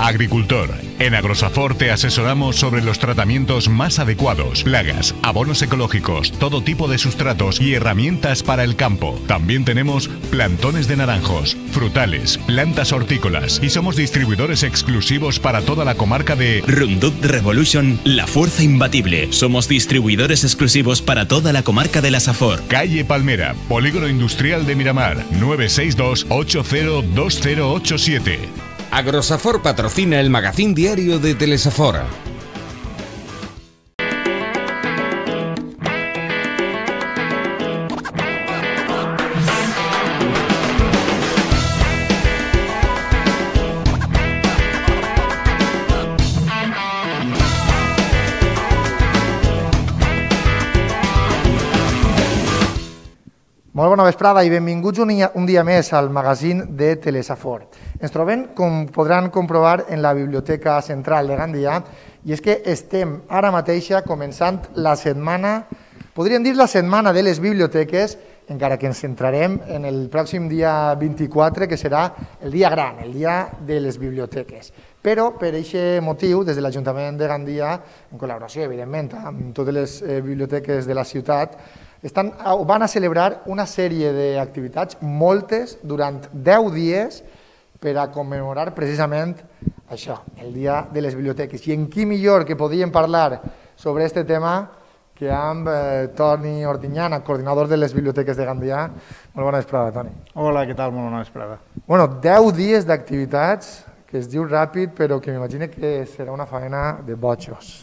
Agricultor. En Agrosafor te asesoramos sobre los tratamientos más adecuados, plagas, abonos ecológicos, todo tipo de sustratos y herramientas para el campo. También tenemos plantones de naranjos, frutales, plantas hortícolas y somos distribuidores exclusivos para toda la comarca de Rundup Revolution, la fuerza imbatible. Somos distribuidores exclusivos para toda la comarca de la Safor. Calle Palmera, Polígono Industrial de Miramar, 962 802087. Agrosafor patrocina el magazín diario de Telesafora. Molt bona vesprada i benvinguts un dia, un dia més al magazín de Telesafor. Ens trobem, com podran comprovar, en la Biblioteca Central de Gandia i és que estem ara mateixa començant la setmana, podríem dir la setmana de les biblioteques, encara que ens centrarem en el pròxim dia 24, que serà el dia gran, el dia de les biblioteques. Però, per aquest motiu, des de l'Ajuntament de Gandia, en col·laboració, evidentment, amb totes les eh, biblioteques de la ciutat, estan, van a celebrar una sèrie d'activitats, moltes, durant 10 dies, per a commemorar precisament això, el Dia de les Biblioteques. I en qui millor que podíem parlar sobre aquest tema que amb eh, Toni Ordinyana, coordinador de les biblioteques de Gandia. Molt bona vesprada, Toni. Hola, què tal? Molt bona vesprada. Bueno, 10 dies d'activitats, que es diu ràpid, però que m'imagino que serà una faena de bojos.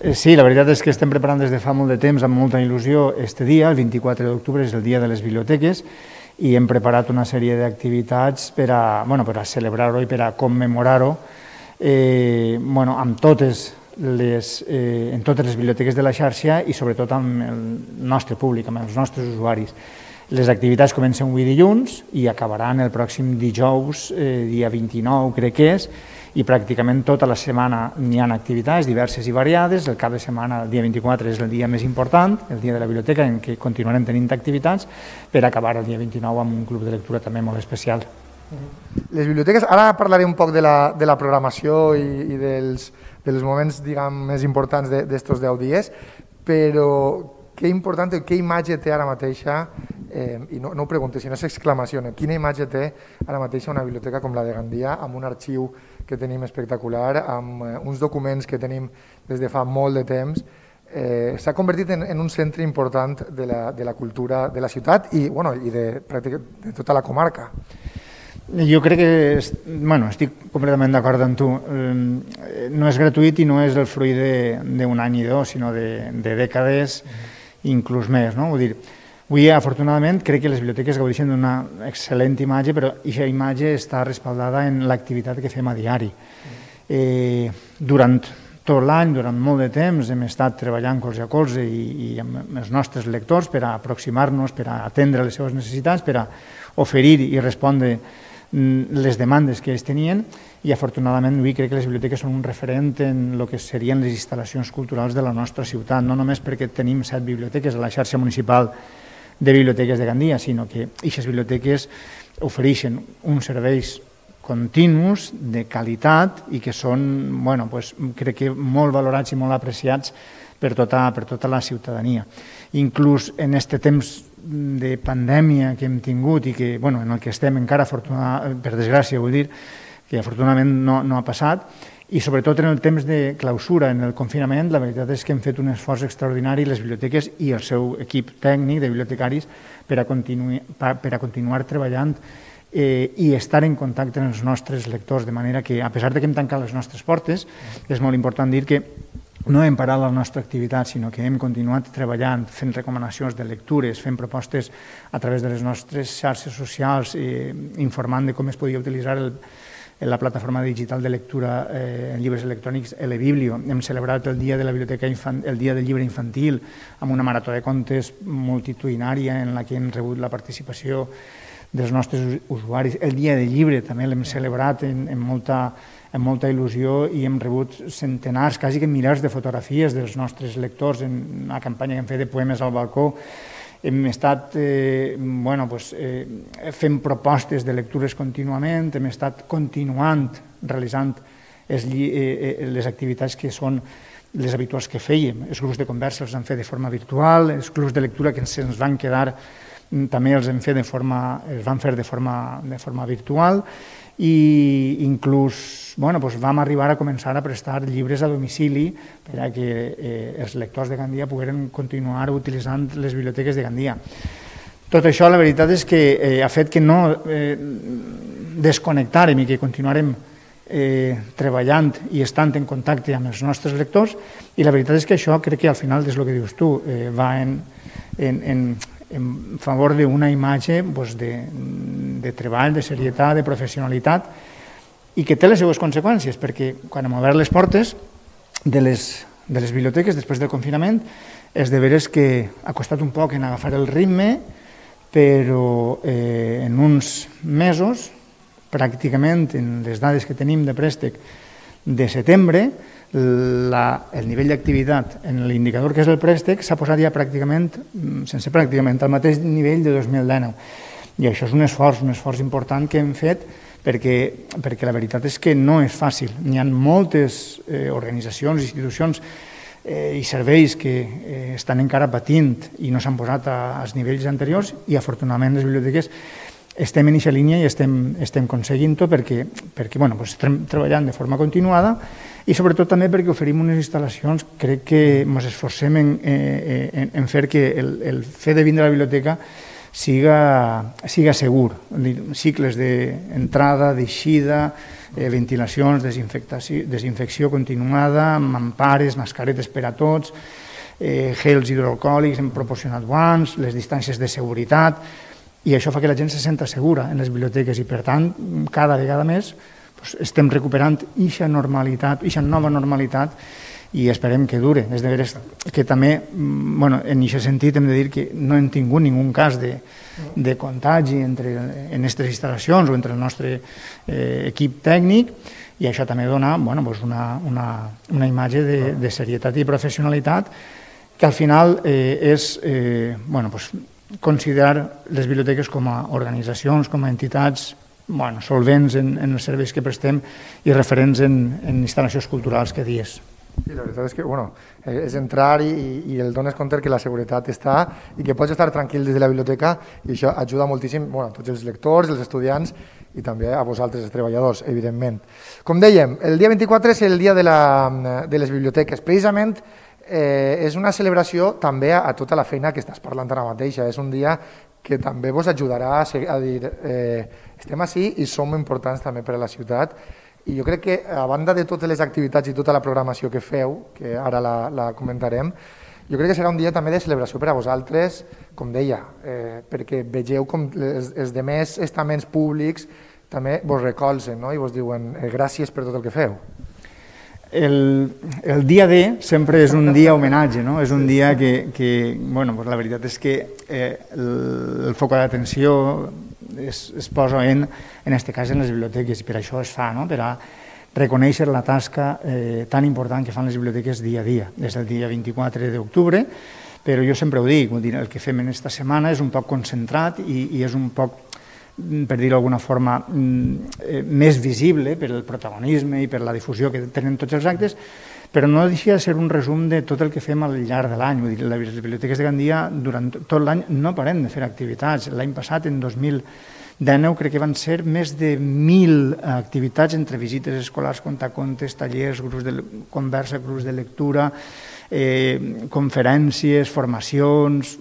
Eh, sí, la veritat és que estem preparant des de fa molt de temps amb molta il·lusió este dia, el 24 d'octubre és el dia de les biblioteques i hem preparat una sèrie d'activitats per a, bueno, per a celebrar-ho i per a commemorar-ho eh, bueno, amb totes les, eh, en totes les biblioteques de la xarxa i sobretot amb el nostre públic, amb els nostres usuaris. Les activitats comencen avui dilluns i acabaran el pròxim dijous, eh, dia 29 crec que és, i pràcticament tota la setmana n'hi ha activitats diverses i variades. El cap de setmana, el dia 24, és el dia més important, el dia de la biblioteca, en què continuarem tenint activitats, per acabar el dia 29 amb un club de lectura també molt especial. Les biblioteques, ara parlaré un poc de la, de la programació i, i dels, dels moments diguem, més importants de, 10 dies, però què important, què imatge té ara mateixa, eh, i no, no ho pregunto, sinó és exclamació, quina imatge té ara mateixa una biblioteca com la de Gandia, amb un arxiu que tenim espectacular, amb eh, uns documents que tenim des de fa molt de temps, eh, s'ha convertit en, en un centre important de la, de la cultura de la ciutat i, bueno, i de, de tota la comarca. Jo crec que, bueno, estic completament d'acord amb tu. No és gratuït i no és el fruit d'un any i dos, sinó de, de dècades, mm. Inclús més. No? Vull dir, Avui, afortunadament, crec que les biblioteques gaudeixen d'una excel·lent imatge, però aquesta imatge està respaldada en l'activitat que fem a diari. Eh, durant tot l'any, durant molt de temps, hem estat treballant colze a colze i, i amb els nostres lectors per a aproximar-nos, per a atendre les seves necessitats, per a oferir i respondre mm, les demandes que ells tenien i afortunadament avui crec que les biblioteques són un referent en el que serien les instal·lacions culturals de la nostra ciutat, no només perquè tenim set biblioteques a la xarxa municipal de biblioteques de Gandia, sinó que aquestes biblioteques ofereixen uns serveis continus, de qualitat i que són, bueno, pues, crec que molt valorats i molt apreciats per tota, per tota la ciutadania. Inclús en aquest temps de pandèmia que hem tingut i que, bueno, en el que estem encara, per desgràcia, vull dir, que afortunadament no, no ha passat, i sobretot en el temps de clausura, en el confinament, la veritat és que hem fet un esforç extraordinari les biblioteques i el seu equip tècnic de bibliotecaris per a, continu per a continuar treballant eh, i estar en contacte amb els nostres lectors, de manera que, a pesar de que hem tancat les nostres portes, és molt important dir que no hem parat la nostra activitat, sinó que hem continuat treballant, fent recomanacions de lectures, fent propostes a través de les nostres xarxes socials, eh, informant de com es podia utilitzar el, en la plataforma digital de lectura eh, en llibres electrònics Elebiblio. Hem celebrat el dia de la biblioteca infant, el dia del llibre infantil amb una marató de contes multitudinària en la que hem rebut la participació dels nostres usuaris. El dia del llibre també l'hem celebrat en, en, molta, en molta il·lusió i hem rebut centenars, quasi que milers de fotografies dels nostres lectors en una campanya que hem fet de poemes al balcó hem estat eh, bueno, pues, eh, fent propostes de lectures contínuament, hem estat continuant realitzant és, eh, eh, les activitats que són les habituals que fèiem. Els grups de conversa els han fet de forma virtual, els clubs de lectura que se'ns van quedar mm, també els hem fet de forma, els van fer de forma, de forma virtual i inclús bueno, doncs vam arribar a començar a prestar llibres a domicili per a que eh, els lectors de Gandia pogueren continuar utilitzant les biblioteques de Gandia. Tot això, la veritat és que eh, ha fet que no eh, desconnectarem i que continuarem eh, treballant i estant en contacte amb els nostres lectors i la veritat és que això crec que al final és el que dius tu, eh, va en, en, en, en favor d'una imatge pues, de, de treball, de serietat, de professionalitat i que té les seues conseqüències perquè quan hem obert les portes de les, de les biblioteques després del confinament és de veres que ha costat un poc en agafar el ritme però eh, en uns mesos pràcticament en les dades que tenim de préstec de setembre, la, el nivell d'activitat en l'indicador que és el préstec s'ha posat ja pràcticament, mm, sense pràcticament, al mateix nivell de 2019. I això és un esforç, un esforç important que hem fet perquè, perquè la veritat és que no és fàcil. N'hi ha moltes eh, organitzacions, institucions eh, i serveis que eh, estan encara patint i no s'han posat a, als nivells anteriors i afortunadament les biblioteques estem en aquesta línia i estem, estem aconseguint-ho perquè, perquè bueno, pues estem treballant de forma continuada i sobretot també perquè oferim unes instal·lacions, crec que ens esforcem en, eh, en, en fer que el, el fet de vindre a la biblioteca siga, siga segur. Cicles d'entrada, d'eixida, eh, ventilacions, desinfecció continuada, mampares, mascaretes per a tots, eh, gels hidroalcohòlics, hem proporcionat guants, les distàncies de seguretat, i això fa que la gent se senta segura en les biblioteques i per tant cada vegada més doncs, estem recuperant aquesta normalitat, aquesta nova normalitat i esperem que dure. És de veres que també, mm, bueno, en aquest sentit hem de dir que no hem tingut ningú cas de, de contagi entre, en aquestes instal·lacions o entre el nostre eh, equip tècnic i això també dona bueno, doncs una, una, una imatge de, de serietat i professionalitat que al final eh, és eh, bueno, doncs, considerar les biblioteques com a organitzacions, com a entitats bueno, solvents en, en els serveis que prestem i referents en, en instal·lacions culturals que dies. Sí, la veritat és que bueno, és entrar i, i el dones compte que la seguretat està i que pots estar tranquil des de la biblioteca i això ajuda moltíssim bueno, a tots els lectors, els estudiants i també a vosaltres, els treballadors, evidentment. Com dèiem, el dia 24 és el dia de, la, de les biblioteques. Precisament eh, és una celebració també a, a tota la feina que estàs parlant ara mateix. És un dia que també vos ajudarà a, a dir eh, estem així i som importants també per a la ciutat i jo crec que a banda de totes les activitats i tota la programació que feu, que ara la, la comentarem, jo crec que serà un dia també de celebració per a vosaltres, com deia, eh, perquè vegeu com els, els demés estaments públics també vos recolzen no? i vos diuen eh, gràcies per tot el que feu. El, el dia D sempre és un dia homenatge, no? és un dia que, que bueno, pues la veritat és que eh, el, el foc d'atenció es, es posa en, en aquest cas en les biblioteques i per això es fa, no? per a reconèixer la tasca eh, tan important que fan les biblioteques dia a dia, des del dia 24 d'octubre, però jo sempre ho dic, el que fem en aquesta setmana és un poc concentrat i, i és un poc Mm, per dir-ho d'alguna forma, mm, eh, més visible per el protagonisme i per la difusió que tenen tots els actes, però no deixa de ser un resum de tot el que fem al llarg de l'any. Les biblioteques de Gandia durant tot l'any no parem de fer activitats. L'any passat, en 2019, crec que van ser més de 1.000 activitats entre visites escolars, contacontes, tallers, grups de conversa, grups de lectura, eh, conferències, formacions,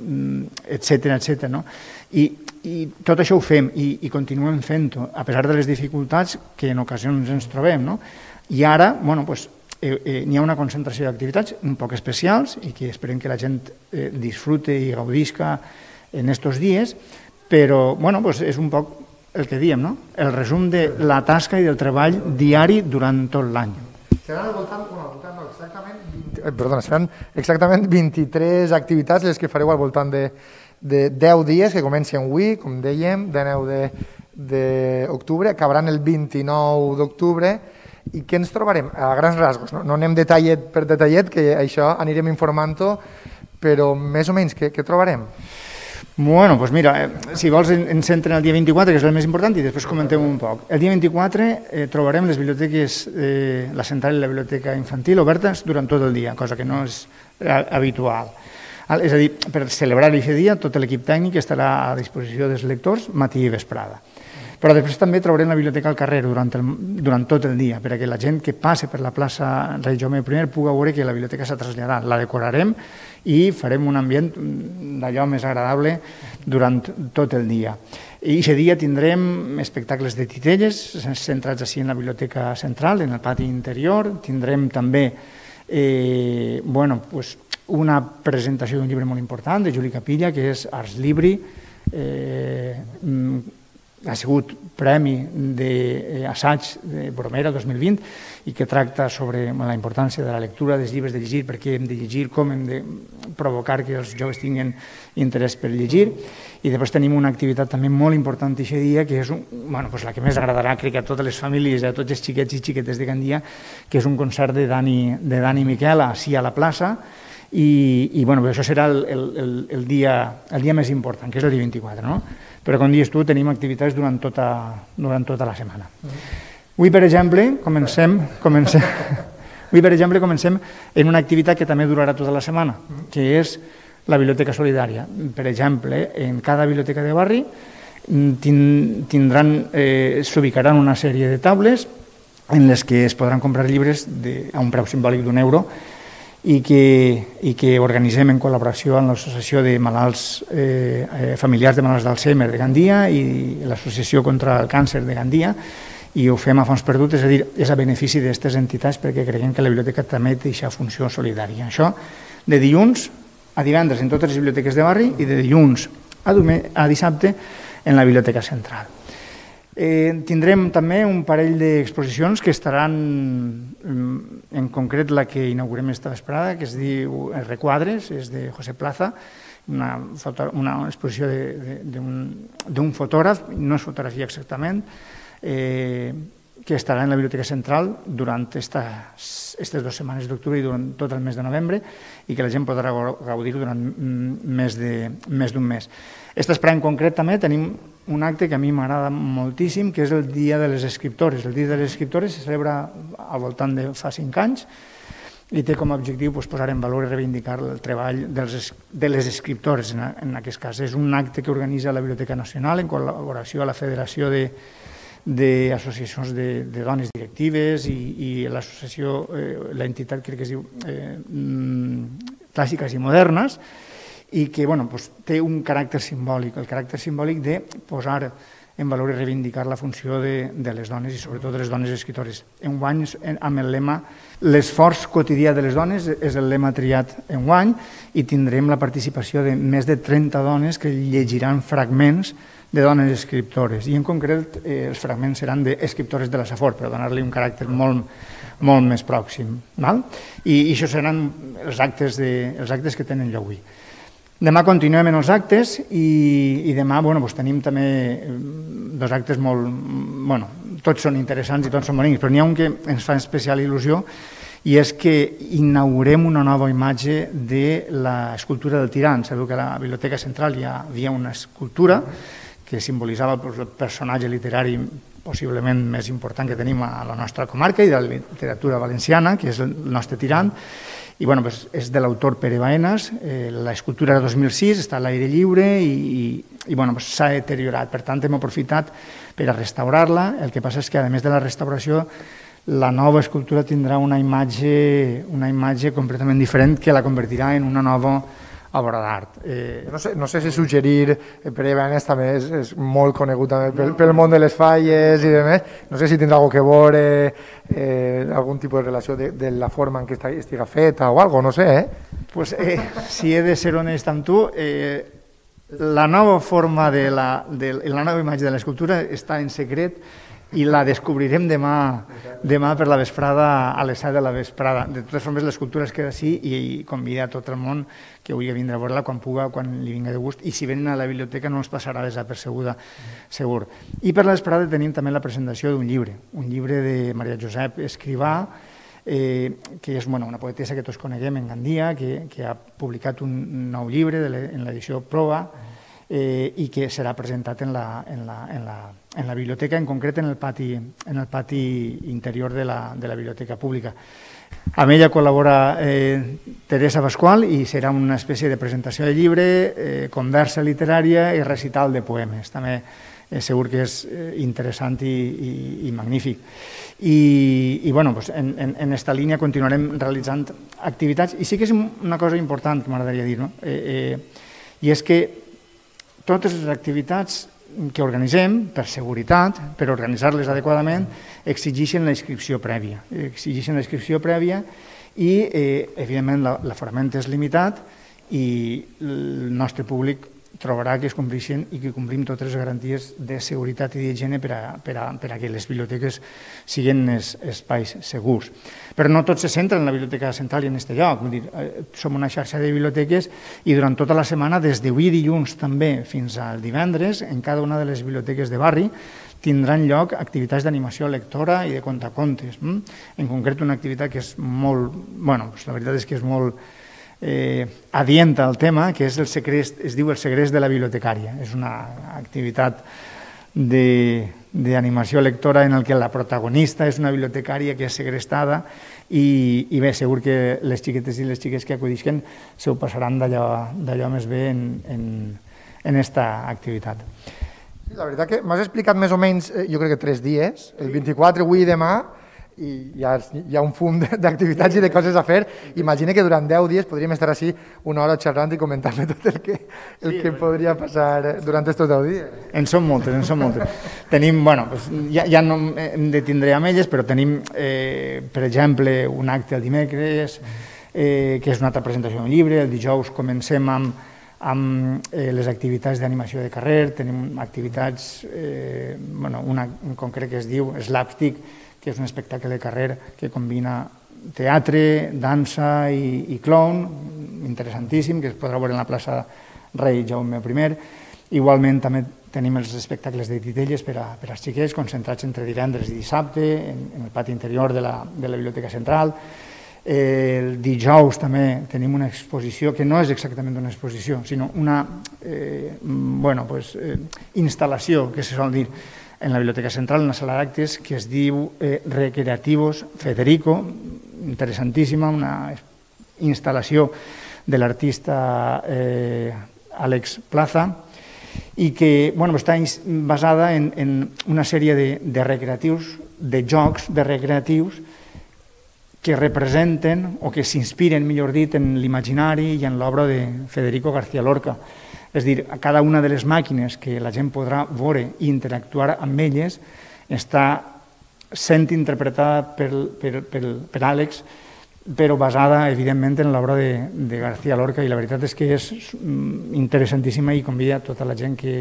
etc mm, etc. no? I i tot això ho fem i, i continuem fent-ho, a pesar de les dificultats que en ocasions ens trobem. No? I ara, bueno, pues, eh, eh, n'hi ha una concentració d'activitats un poc especials i que esperem que la gent eh, disfrute i gaudisca en aquests dies, però bueno, pues és un poc el que diem, no? el resum de la tasca i del treball diari durant tot l'any. Seran al voltant, bueno, al voltant no, exactament, 20, eh, perdona, seran exactament 23 activitats les que fareu al voltant de, de 10 dies que comencen avui, com dèiem, de 9 d'octubre, acabaran el 29 d'octubre, i què ens trobarem? A grans rasgos, no, no anem detallet per detallet, que això anirem informant-ho, però més o menys, què, què trobarem? Bueno, doncs mira, eh, si vols ens centren el dia 24, que és el més important, i després comentem un poc. El dia 24 eh, trobarem les biblioteques, eh, la central i la biblioteca infantil obertes durant tot el dia, cosa que no és eh, habitual. És a dir, per celebrar aquest dia, tot l'equip tècnic estarà a disposició dels lectors matí i vesprada. Però després també trobarem la biblioteca al carrer durant, el, durant tot el dia, perquè la gent que passe per la plaça Rei Jaume I pugui veure que la biblioteca s'ha traslladat. La decorarem i farem un ambient d'allò més agradable durant tot el dia. I aquest dia tindrem espectacles de titelles centrats així en la biblioteca central, en el pati interior. Tindrem també eh, bueno, pues una presentació d'un llibre molt important de Juli Capilla, que és Ars Libri, eh, ha sigut premi d'assaig de Bromera 2020 i que tracta sobre la importància de la lectura dels llibres de llegir, per què hem de llegir, com hem de provocar que els joves tinguin interès per llegir. I després tenim una activitat també molt important aquest dia, que és un, bueno, pues la que més agradarà, crec, a totes les famílies, a tots els xiquets i xiquetes de Gandia, que és un concert de Dani, de Dani Miquela, així a la plaça, i, i bueno, això serà el, el, el, dia, el dia més important, que és el dia 24, no? però com dius tu, tenim activitats durant tota, durant tota la setmana. Avui, per exemple, comencem, comencem, avui, per exemple, comencem en una activitat que també durarà tota la setmana, que és la biblioteca solidària. Per exemple, en cada biblioteca de barri tindran, eh, s'ubicaran una sèrie de taules en les que es podran comprar llibres de, a un preu simbòlic d'un euro i que, i que organitzem en col·laboració amb l'Associació de Malalts eh, eh, Familiars de Malalts d'Alzheimer de Gandia i l'Associació contra el Càncer de Gandia i ho fem a fons perdut, és a dir, és a benefici d'aquestes entitats perquè creiem que la biblioteca també té aquesta funció solidària. Això de dilluns a divendres en totes les biblioteques de barri i de dilluns a, a dissabte en la biblioteca central. Eh, tindrem també un parell d'exposicions que estaran, mm, en concret la que inaugurem esta vesprada, que es diu Requadres, és de José Plaza, una, foto, una exposició d'un fotògraf, no és fotografia exactament, eh, que estarà en la Biblioteca Central durant aquestes dues setmanes d'octubre i durant tot el mes de novembre i que la gent podrà gaudir durant mm, més d'un mes. mes. Esta espera en concret també tenim un acte que a mi m'agrada moltíssim, que és el Dia de les Escriptores. El Dia de les Escriptores se celebra al voltant de fa cinc anys i té com a objectiu pues, posar en valor i reivindicar el treball dels, de les escriptores, en, en aquest cas. És un acte que organitza la Biblioteca Nacional en col·laboració a la Federació de, d'associacions de, de dones directives i, i l'associació, eh, l'entitat crec que es diu eh, mm, Clàssiques i Modernes, i que bueno, pues, té un caràcter simbòlic, el caràcter simbòlic de posar en valor i reivindicar la funció de, de les dones i sobretot de les dones escritores. Enguany, amb el lema l'esforç quotidià de les dones és el lema triat enguany i tindrem la participació de més de 30 dones que llegiran fragments de dones escriptores i en concret eh, els fragments seran d'escriptores de la Safor per donar-li un caràcter molt, molt més pròxim. Val? I, I això seran els actes, de, els actes que tenen lloc avui. Demà continuem en els actes i, i demà bueno, doncs tenim també eh, dos actes molt... Bueno, tots són interessants i tots són bonics, però n'hi ha un que ens fa especial il·lusió i és que inaugurem una nova imatge de l'escultura del tirant. Sabeu que a la Biblioteca Central hi havia una escultura que simbolitzava el personatge literari possiblement més important que tenim a la nostra comarca i de la literatura valenciana, que és el nostre tirant, i bueno, pues és de l'autor Pere Baenas, eh, l'escultura era 2006, està a l'aire lliure i, i, i bueno, pues s'ha deteriorat, per tant hem aprofitat per a restaurar-la, el que passa és que a més de la restauració la nova escultura tindrà una imatge, una imatge completament diferent que la convertirà en una nova obra d'art. Eh... No, sé, no sé si suggerir, eh, Pere Ibanez també és, és molt conegut també pel, pel món de les falles i demés, no sé si tindrà alguna que veure, eh, algun tipus de relació de, de la forma en què estiga feta o algo, no sé, eh? Pues, eh, si he de ser honest amb tu, eh, la nova forma de la, de la nova imatge de l'escultura està en secret i la descobrirem demà, demà per la vesprada, a les 7 de la vesprada. De totes formes, l'escultura es queda així i convida a tot el món que vulgui vindre a veure-la quan puga, quan li vinga de gust, i si venen a la biblioteca no ens passarà desapercebuda, segur. I per la vesprada tenim també la presentació d'un llibre, un llibre de Maria Josep Escrivà, eh, que és bueno, una poetessa que tots coneguem en Gandia, que, que ha publicat un nou llibre de en l'edició Prova, eh, i que serà presentat en la, en, la, en, la, en la biblioteca, en concret en el pati, en el pati interior de la, de la biblioteca pública. Amb ella col·labora eh, Teresa Pasqual i serà una espècie de presentació de llibre, eh, conversa literària i recital de poemes. També eh, segur que és eh, interessant i, i, i magnífic. I, i bueno, pues en, en, en esta línia continuarem realitzant activitats i sí que és una cosa important que m'agradaria dir, no? eh, eh, i és que totes les activitats que organitzem, per seguretat, per organitzar-les adequadament, exigeixen la inscripció prèvia. Exigeixen la inscripció prèvia i, eh, evidentment, l'aforament és limitat i el nostre públic trobarà que es compleixen i que complim totes les garanties de seguretat i d'higiene per, a, per, a, per a que les biblioteques siguin es, espais segurs. Però no tot se centra en la biblioteca central i en aquest lloc. Vull dir, eh, som una xarxa de biblioteques i durant tota la setmana, des d'avui dilluns també fins al divendres, en cada una de les biblioteques de barri, tindran lloc activitats d'animació lectora i de contacontes. Mm? En concret, una activitat que és molt... bueno, la veritat és que és molt eh, adienta el tema, que és el segrest, es diu el segrest de la bibliotecària. És una activitat d'animació lectora en el que la protagonista és una bibliotecària que és segrestada i, i bé, segur que les xiquetes i les xiques que acudisquen se ho passaran d'allò més bé en, en, en esta activitat. La veritat que m'has explicat més o menys, eh, jo crec que tres dies, el 24, avui i demà, i hi ha, hi ha un fum d'activitats i de coses a fer. Imagina que durant 10 dies podríem estar així una hora xerrant i comentant tot el que, el sí, que podria passar durant aquests 10 dies. En són moltes, en són moltes. tenim, bueno, pues ja, ja no hem de tindre amb elles, però tenim, eh, per exemple, un acte el dimecres, eh, que és una altra presentació d'un llibre, el dijous comencem amb, amb eh, les activitats d'animació de carrer, tenim activitats, eh, bueno, una en concret que es diu Slapstick, que és un espectacle de carrer que combina teatre, dansa i, i clown, interessantíssim, que es podrà veure en la plaça Rei Jaume I. Igualment també tenim els espectacles de titelles per, a, per als xiquets, concentrats entre divendres i dissabte, en, en el pati interior de la, de la Biblioteca Central. El dijous també tenim una exposició que no és exactament una exposició, sinó una eh, bueno, pues, eh, instal·lació, que se sol dir, en la Biblioteca Central, en una sala d'actes que es diu eh, Recreativos Federico, interessantíssima, una instal·lació de l'artista eh, Àlex Plaza, i que bueno, està basada en, en una sèrie de, de recreatius, de jocs de recreatius que representen o que s'inspiren, millor dit, en l'imaginari i en l'obra de Federico García Lorca. És dir, cada una de les màquines que la gent podrà veure i interactuar amb elles està sent interpretada per, per, per, per Àlex, però basada, evidentment, en l'obra de, de García Lorca, i la veritat és que és mm, interessantíssima i convida a tota la gent que,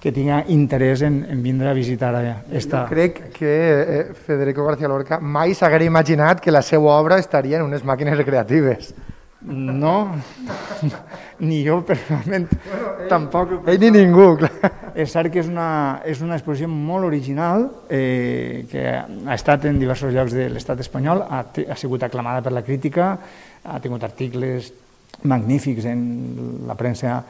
que tinga interès en, en vindre a visitar esta... Jo crec que eh, Federico García Lorca mai s'haguera imaginat que la seva obra estaria en unes màquines recreatives. No, ni jo personalment, bueno, ell, tampoc. Ell ni ningú, clar. És cert que és una, és una exposició molt original, eh, que ha estat en diversos llocs de l'estat espanyol, ha, ha sigut aclamada per la crítica, ha tingut articles magnífics en la premsa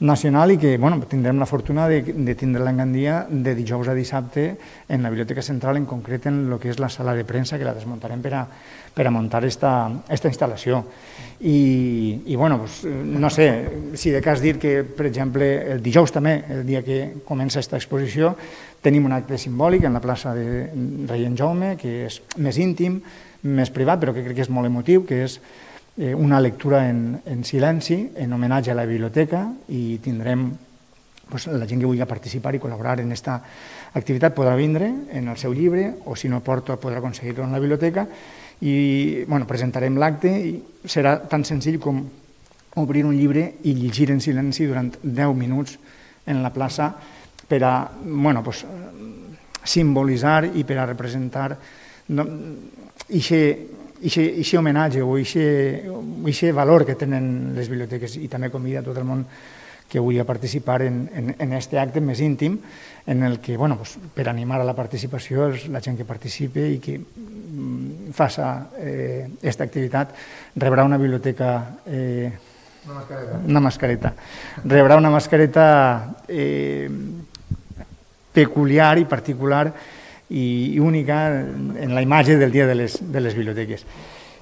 nacional i que bueno, tindrem la fortuna de, de tindre-la en Gandia de dijous a dissabte en la Biblioteca Central, en concret en el que és la sala de premsa, que la desmuntarem per a, per a muntar esta, esta instal·lació. I, i bueno, pues, no sé, si de cas dir que, per exemple, el dijous també, el dia que comença aquesta exposició, tenim un acte simbòlic en la plaça de Rei en Jaume, que és més íntim, més privat, però que crec que és molt emotiu, que és eh, una lectura en, en silenci, en homenatge a la biblioteca, i tindrem pues, la gent que vulgui participar i col·laborar en aquesta activitat podrà vindre en el seu llibre, o si no porta podrà aconseguir-ho en la biblioteca, i bueno, presentarem l'acte i serà tan senzill com obrir un llibre i llegir en silenci durant 10 minuts en la plaça per a bueno, pues, simbolitzar i per a representar no, aquest homenatge o aquest valor que tenen les biblioteques i també convida tot el món que vulgui participar en, en, en este acte més íntim en el que, bueno, pues, per animar a la participació la gent que participe i que mm, faça eh, activitat rebrà una biblioteca eh, Una mascareta. Una mascareta. Rebrà una mascareta eh, peculiar i particular i, única en la imatge del dia de les, de les biblioteques.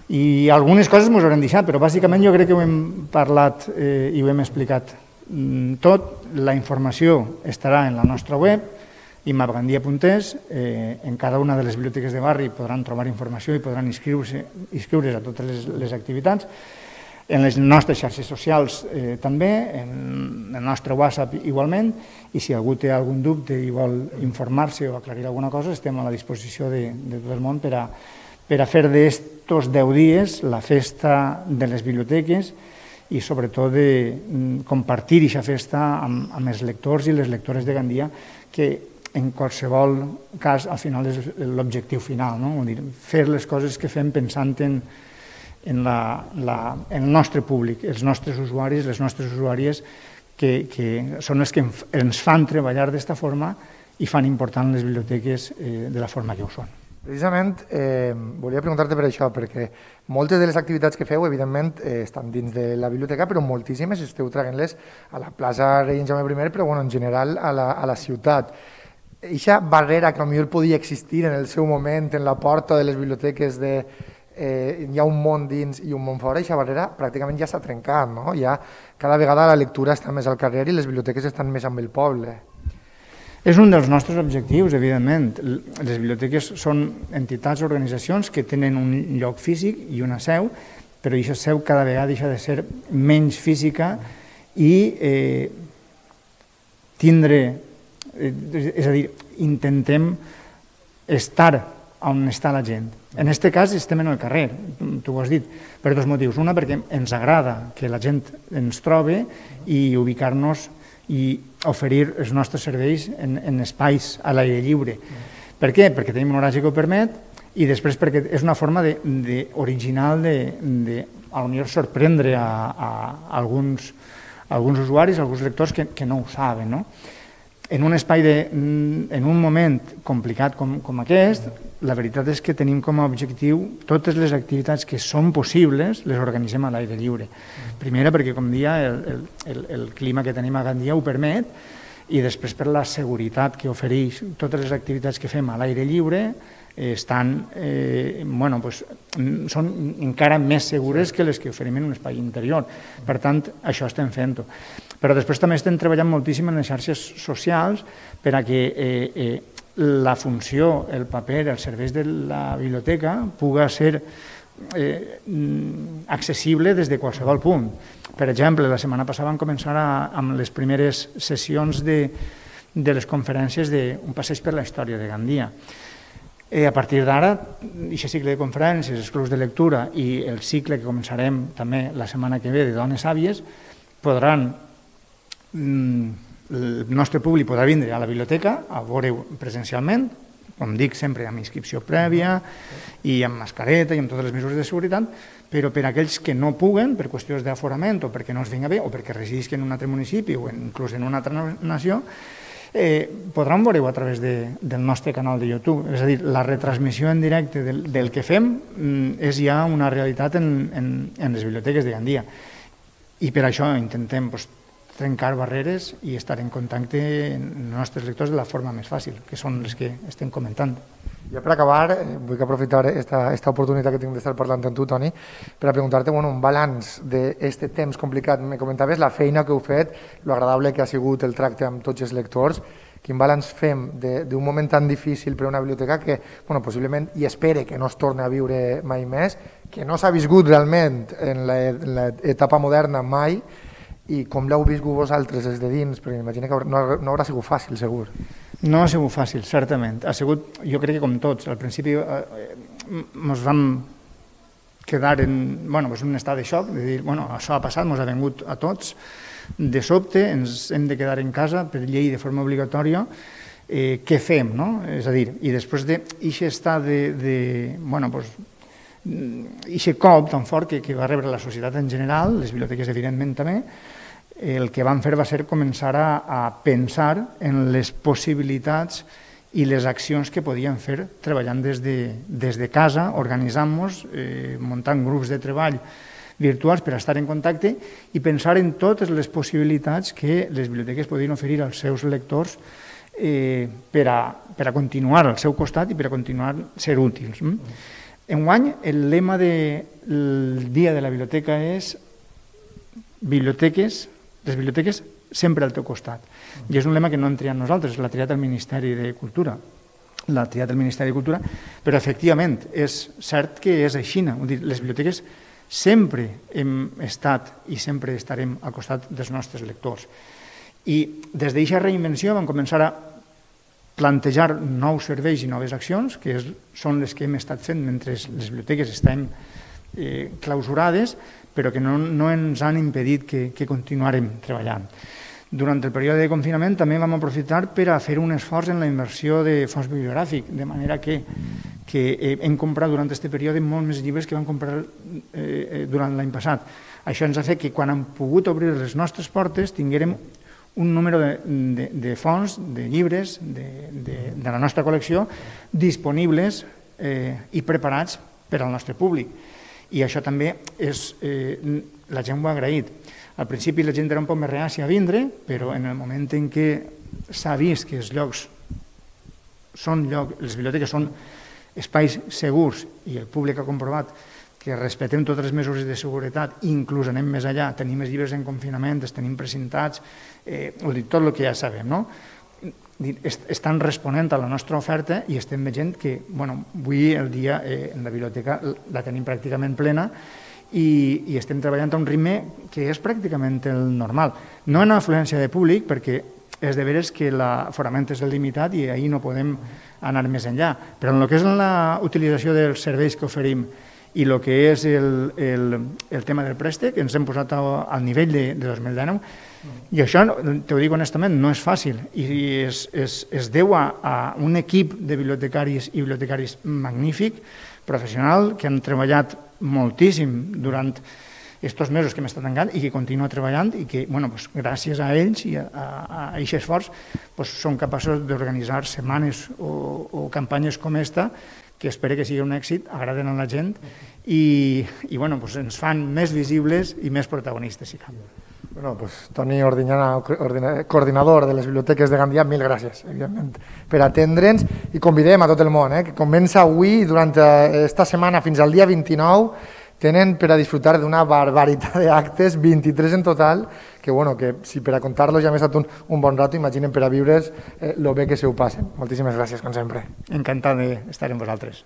I algunes coses ens haurem deixat, però bàsicament jo crec que ho hem parlat eh, i ho hem explicat mm, tot. La informació estarà en la nostra web, imapgandia.es. Eh, en cada una de les biblioteques de barri podran trobar informació i podran inscriure-se inscriure a totes les, les activitats en les nostres xarxes socials eh, també, en el nostre WhatsApp igualment, i si algú té algun dubte i vol informar-se o aclarir alguna cosa, estem a la disposició de, de tot el món per a, per a fer d'estos 10 dies la festa de les biblioteques i sobretot de mm, compartir aquesta festa amb, amb els lectors i les lectores de Gandia, que en qualsevol cas al final és l'objectiu final, no? Vull dir, fer les coses que fem pensant en, en, la, la, en el nostre públic, els nostres usuaris, les nostres usuàries, que, que són els que ens fan treballar d'esta forma i fan important les biblioteques eh, de la forma que ho són. Precisament, eh, volia preguntar-te per això, perquè moltes de les activitats que feu, evidentment, eh, estan dins de la biblioteca, però moltíssimes esteu traient-les a la plaça Rei Jaume I, però bueno, en general a la, a la ciutat. Eixa barrera que potser podia existir en el seu moment en la porta de les biblioteques de, eh, hi ha un món dins i un món fora, i aquesta barrera pràcticament ja s'ha trencat, no? Ja cada vegada la lectura està més al carrer i les biblioteques estan més amb el poble. És un dels nostres objectius, evidentment. Les biblioteques són entitats, organitzacions que tenen un lloc físic i una seu, però aquesta seu cada vegada deixa de ser menys física i eh, tindre, eh, és a dir, intentem estar on està la gent. En aquest cas estem en el carrer, tu ho has dit, per dos motius. Una, perquè ens agrada que la gent ens trobe i ubicar-nos i oferir els nostres serveis en, en espais a l'aire lliure. Per què? Perquè tenim un horari que ho permet i després perquè és una forma de, de, original de, de a millor sorprendre a, a, a alguns, a alguns usuaris, a alguns lectors que, que no ho saben. No? En un espai de, en un moment complicat com, com aquest, la veritat és que tenim com a objectiu totes les activitats que són possibles les organitzem a l'aire lliure. Primera perquè, com dia, el, el, el clima que tenim a Gandia ho permet i després per la seguretat que ofereix totes les activitats que fem a l'aire lliure eh, estan, eh, bueno, pues, són encara més segures que les que oferim en un espai interior. Per tant, això estem fent-ho. Però després també estem treballant moltíssim en les xarxes socials per a que eh, eh, la funció, el paper, els serveis de la biblioteca puga ser eh, accessible des de qualsevol punt. Per exemple, la setmana passada vam començar a, amb les primeres sessions de, de les conferències d'un passeig per la història de Gandia. Eh, a partir d'ara, aquest cicle de conferències, els clubs de lectura i el cicle que començarem també la setmana que ve de dones àvies podran el nostre públic podrà vindre a la biblioteca a veure presencialment, com dic sempre amb inscripció prèvia i amb mascareta i amb totes les mesures de seguretat, però per aquells que no puguen, per qüestions d'aforament o perquè no els vinga bé o perquè residisquen en un altre municipi o inclús en una altra nació, eh, podran veure-ho a través de, del nostre canal de YouTube. És a dir, la retransmissió en directe del, del que fem mm, és ja una realitat en, en, en les biblioteques de Gandia. I per això intentem pues, trencar barreres i estar en contacte amb els nostres lectors de la forma més fàcil, que són les que estem comentant. Ja per acabar, eh, vull aprofitar esta, esta oportunitat que tinc d'estar parlant amb tu, Toni, per a preguntar-te bueno, un balanç d'aquest temps complicat. Me comentaves la feina que heu fet, lo agradable que ha sigut el tracte amb tots els lectors, quin balanç fem d'un moment tan difícil per a una biblioteca que, bueno, possiblement, i espere que no es torni a viure mai més, que no s'ha viscut realment en l'etapa moderna mai, i com l'heu viscut vosaltres des de dins? Perquè m'imagino que no, no haurà sigut fàcil, segur. No ha sigut fàcil, certament. Ha sigut, jo crec que com tots, al principi eh, ens vam quedar en, bueno, pues un estat de xoc, de dir, bueno, això ha passat, ens ha vengut a tots, de sobte ens hem de quedar en casa per llei de forma obligatòria, eh, què fem, no? És a dir, i després d'aquest estat de, de, bueno, pues, aquest cop tan fort que, que va rebre la societat en general, les biblioteques evidentment també, el que van fer va ser començar a, a pensar en les possibilitats i les accions que podien fer treballant des de, des de casa, organitzant-nos, eh, muntant grups de treball virtuals per estar en contacte i pensar en totes les possibilitats que les biblioteques podrien oferir als seus lectors eh, per, a, per a continuar al seu costat i per a continuar ser útils. Enguany, el lema del de, Dia de la Biblioteca és biblioteques, les biblioteques sempre al teu costat. I és un lema que no hem triat nosaltres, l'ha triat el Ministeri de Cultura. L'ha triat el Ministeri de Cultura, però efectivament és cert que és així. Dir, les biblioteques sempre hem estat i sempre estarem al costat dels nostres lectors. I des d'aquesta reinvenció vam començar a plantejar nous serveis i noves accions, que és, són les que hem estat fent mentre les biblioteques estan eh, clausurades, però que no, no ens han impedit que, que continuarem treballant. Durant el període de confinament també vam aprofitar per a fer un esforç en la inversió de fons bibliogràfic, de manera que, que hem comprat durant aquest període molt més llibres que vam comprar eh, eh, durant l'any passat. Això ens ha fet que quan hem pogut obrir les nostres portes tinguérem un número de, de, de fons, de llibres de, de, de la nostra col·lecció disponibles eh, i preparats per al nostre públic. I això també és, eh, la gent ho ha agraït. Al principi la gent era un poc més reàcia a vindre, però en el moment en què s'ha vist que els llocs són lloc, les biblioteques són espais segurs i el públic ha comprovat que respectem totes les mesures de seguretat, inclús anem més allà, tenim els llibres en confinament, els tenim precintats, eh, dir, tot el que ja sabem, no? estan responent a la nostra oferta i estem veient que, bueno, avui el dia eh, en la biblioteca la tenim pràcticament plena i, i estem treballant a un ritme que és pràcticament el normal. No en afluència de públic, perquè és de veres que l'aforament és limitat i ahir no podem anar més enllà. Però en el que és la utilització dels serveis que oferim i el que és el, el, el tema del préstec, ens hem posat al nivell de, de 2019, i això, t'ho dic honestament, no és fàcil. I es, es, es deu a, a un equip de bibliotecaris i bibliotecaris magnífic, professional, que han treballat moltíssim durant aquests mesos que hem estat tancant i que continua treballant i que, bueno, pues, gràcies a ells i a, a, a aquest esforç pues, són capaços d'organitzar setmanes o, o campanyes com esta que espero que sigui un èxit, agraden a la gent i, i bueno, pues, ens fan més visibles i més protagonistes, si cal. Bueno, pues, Toni Ordinyana, coordinador de les biblioteques de Gandia, mil gràcies, evidentment, per atendre'ns i convidem a tot el món, eh, que comença avui, durant aquesta eh, setmana fins al dia 29, tenen per a disfrutar d'una barbaritat d'actes, 23 en total, que, bueno, que si per a contar-los ja hem estat un, un bon rato, imaginen per a viure's eh, lo bé que se ho passen. Moltíssimes gràcies, com sempre. Encantat d'estar amb vosaltres.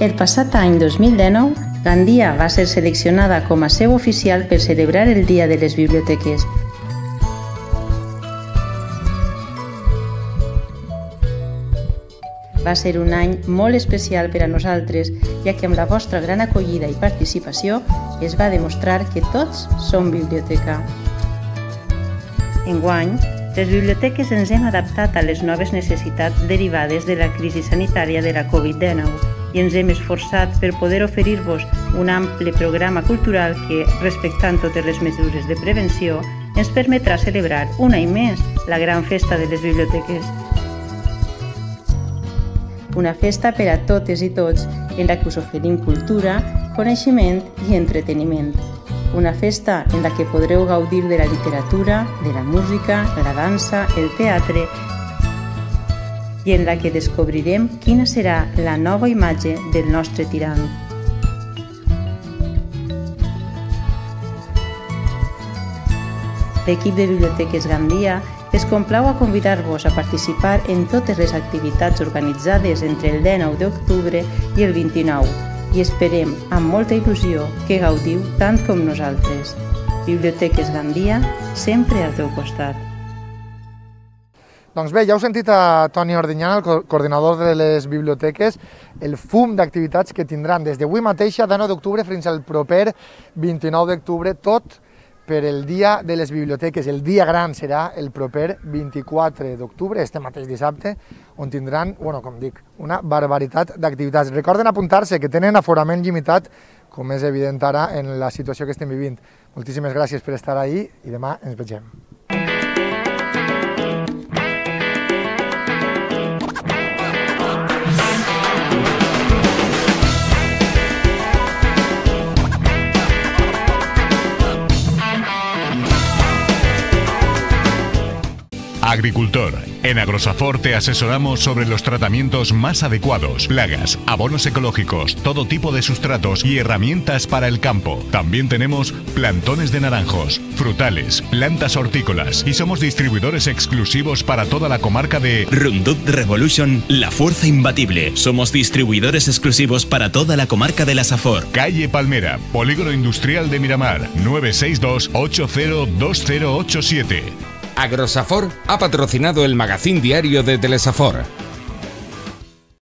El passat any 2019, Gandia va ser seleccionada com a seu oficial per celebrar el Dia de les Biblioteques. Va ser un any molt especial per a nosaltres, ja que amb la vostra gran acollida i participació es va demostrar que tots som biblioteca. Enguany, les biblioteques ens hem adaptat a les noves necessitats derivades de la crisi sanitària de la Covid-19 i ens hem esforçat per poder oferir-vos un ample programa cultural que, respectant totes les mesures de prevenció, ens permetrà celebrar un any més la gran festa de les biblioteques. Una festa per a totes i tots en la que us oferim cultura, coneixement i entreteniment. Una festa en la que podreu gaudir de la literatura, de la música, la dansa, el teatre i en la que descobrirem quina serà la nova imatge del nostre tirant. L'equip de Biblioteques Gandia es complau a convidar-vos a participar en totes les activitats organitzades entre el 19 d'octubre i el 29 i esperem amb molta il·lusió que gaudiu tant com nosaltres. Biblioteques Gandia, sempre al teu costat. Doncs bé, ja heu sentit a Toni Ordinyana, el coordinador de les biblioteques, el fum d'activitats que tindran des d'avui mateixa, de 9 d'octubre, fins al proper 29 d'octubre, tot per el dia de les biblioteques. El dia gran serà el proper 24 d'octubre, este mateix dissabte, on tindran, bueno, com dic, una barbaritat d'activitats. Recorden apuntar-se que tenen aforament limitat, com és evident ara en la situació que estem vivint. Moltíssimes gràcies per estar ahí i demà ens vegem. Agricultor. En Agrosafor te asesoramos sobre los tratamientos más adecuados, plagas, abonos ecológicos, todo tipo de sustratos y herramientas para el campo. También tenemos plantones de naranjos, frutales, plantas hortícolas y somos distribuidores exclusivos para toda la comarca de Rundup Revolution, la fuerza imbatible. Somos distribuidores exclusivos para toda la comarca de la Safor. Calle Palmera, Polígono Industrial de Miramar, 962 802087. Agrosafor ha patrocinado el magazín diario de Telesafor.